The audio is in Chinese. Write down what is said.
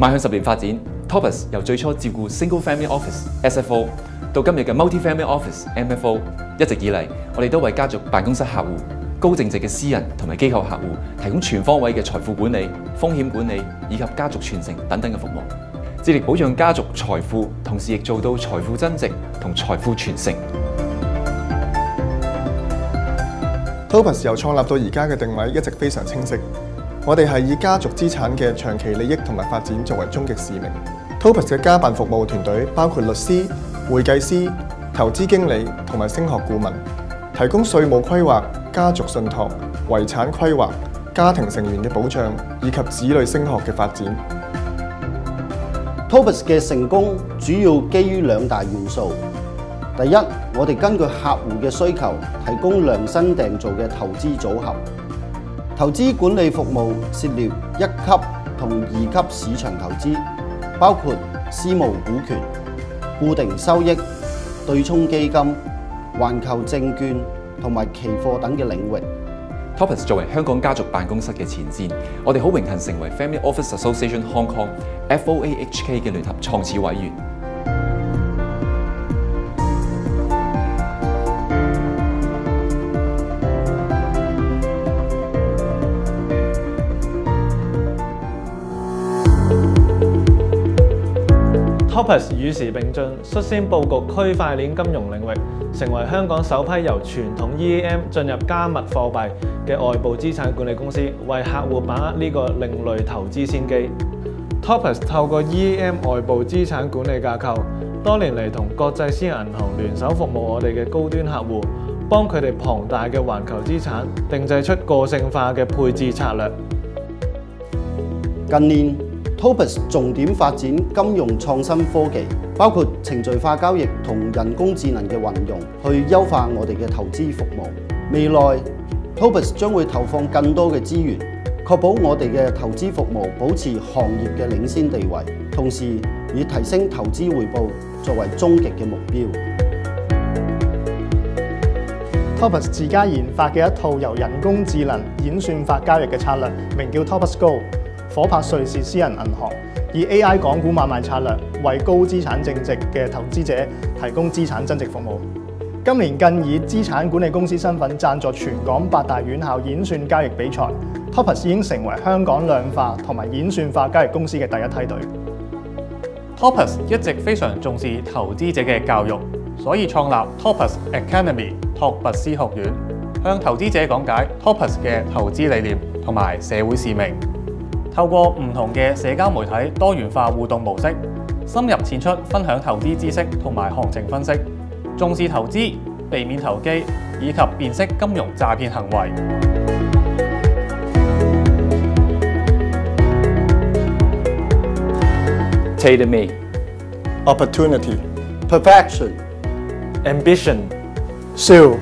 邁向十年發展，Topas 由最初照顧 Single Family Office (SFO) 到今日嘅 Multi Family Office (MFO)，一直以嚟，我哋都為家族辦公室客戶、高淨值嘅私人同埋機構客戶提供全方位嘅財富管理、風險管理以及家族傳承等等嘅服務，致力保障家族財富，同時亦做到財富增值同財富傳承。Topas 由創立到而家嘅定位一直非常清晰，我哋係以家族資產嘅長期利益同埋發展作為終極使命。Topaz 嘅家辦服務團隊包括律師、會計師、投資經理同埋升學顧問，提供稅務規劃、家族信託、遺產規劃、家庭成員嘅保障以及子女升學嘅發展。Topaz 嘅成功主要基於兩大元素。第一，我哋根據客戶嘅需求，提供量身訂造嘅投資組合。投資管理服務涉獵一級同二級市場投資，包括私募股權、固定收益、對沖基金、環球證券同埋期貨等嘅領域。Topas 作為香港家族辦公室嘅前線，我哋好榮幸成為 Family Office Association Hong Kong (FOAHK) 嘅聯合創始委員。Topaz 與時並進，率先佈局區塊鏈金融領域，成為香港首批由傳統 EAM 進入加密貨幣嘅外部資產管理公司，為客戶把握呢個另類投資先機。Topaz 透過 EAM 外部資產管理架構，多年嚟同國際私人銀行聯手服務我哋嘅高端客戶，幫佢哋龐大嘅環球資產定製出個性化嘅配置策略。近年 Topaz 重點發展金融創新科技，包括程序化交易同人工智能嘅運用，去優化我哋嘅投資服務。未來 Topaz 將會投放更多嘅資源，確保我哋嘅投資服務保持行業嘅領先地位，同時以提升投資回報作為終極嘅目標。Topas 自家研發嘅一套由人工智能演算法交易嘅策略，名叫 Topas Go。火拍瑞士私人銀行，以 AI 港股買賣策略為高資產淨值嘅投資者提供資產增值服務。今年更以資產管理公司身份贊助全港八大院校演算交易比賽，Topaz 已經成為香港量化同埋演算化交易公司嘅第一梯隊。Topaz 一直非常重視投資者嘅教育，所以創立 Topaz Academy 托拔斯學院，向投資者講解 Topaz 嘅投資理念同埋社會使命。透過唔同嘅社交媒體多元化互動模式，深入淺出分享投資知識同埋行情分析，重視投資，避免投機，以及辨識金融詐騙行為。Tailor made Opportunity Perfection。Ambition。Sue